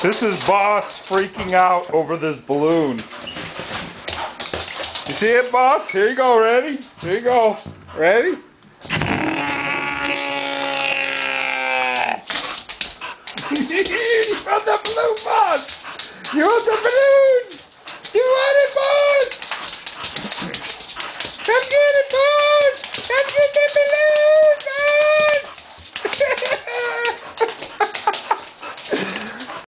This is Boss freaking out over this balloon. You see it, Boss? Here you go. Ready? Here you go. Ready? you want the balloon, Boss? You want the balloon? You want it, Boss? Come get it, Boss!